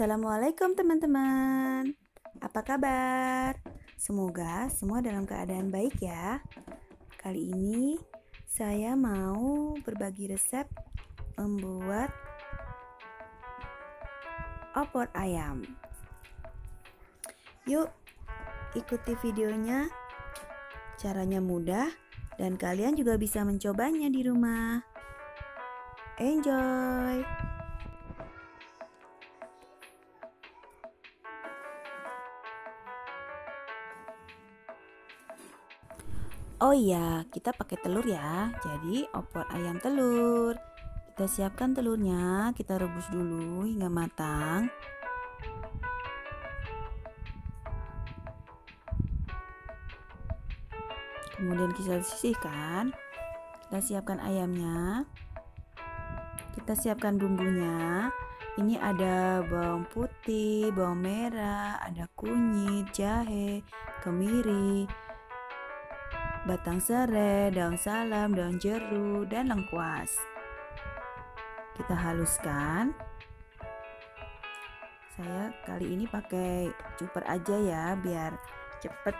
Assalamualaikum teman-teman. Apa kabar? Semoga semua dalam keadaan baik ya. Kali ini saya mau berbagi resep membuat opor ayam. Yuk, ikuti videonya. Caranya mudah dan kalian juga bisa mencobanya di rumah. Enjoy! Oh iya, kita pakai telur ya. Jadi opor ayam telur. Kita siapkan telurnya, kita rebus dulu hingga matang. Kemudian kita sisihkan. Kita siapkan ayamnya. Kita siapkan bumbunya. Ini ada bawang putih, bawang merah, ada kunyit, jahe, kemiri, batang serai, daun salam, daun jeruk, dan lengkuas. Kita haluskan. Saya kali ini pakai cuper aja ya biar cepet.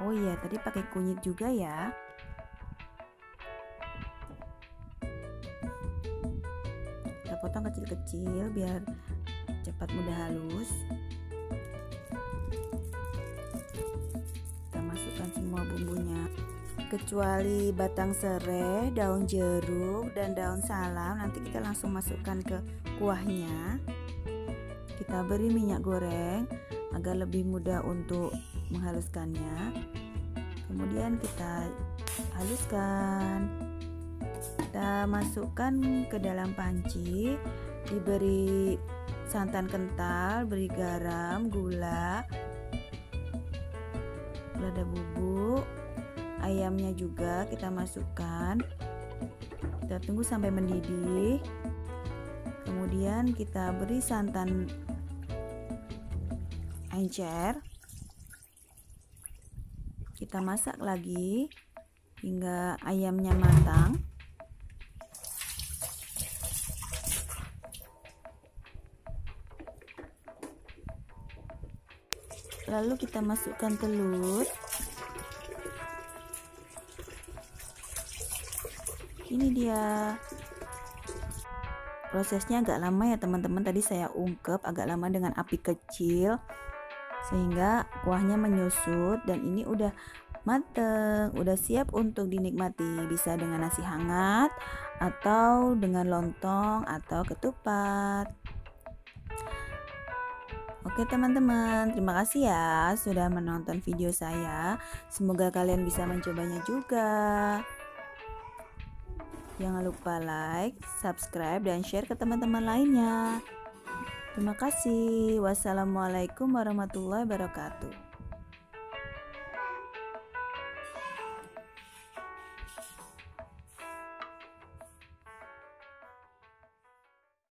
Oh iya, tadi pakai kunyit juga ya. Kita potong kecil-kecil biar cepat mudah halus. Semua bumbunya kecuali batang serai, daun jeruk, dan daun salam. Nanti kita langsung masukkan ke kuahnya. Kita beri minyak goreng agar lebih mudah untuk menghaluskannya. Kemudian kita haluskan. Kita masukkan ke dalam panci, diberi santan kental, beri garam, gula, lada bubuk ayamnya juga kita masukkan. Kita tunggu sampai mendidih. Kemudian kita beri santan encer. Kita masak lagi hingga ayamnya matang lalu kita masukkan telur. Ini dia. Prosesnya agak lama ya teman-teman. Tadi saya ungkep agak lama dengan api kecil sehingga kuahnya menyusut dan ini udah mateng. Udah siap untuk dinikmati bisa dengan nasi hangat atau dengan lontong atau ketupat Oke teman-teman, terima kasih ya sudah menonton video saya. Semoga kalian bisa mencobanya juga. Jangan lupa like, subscribe, dan share ke teman-teman lainnya. Terima kasih. Wassalamualaikum warahmatullahi wabarakatuh.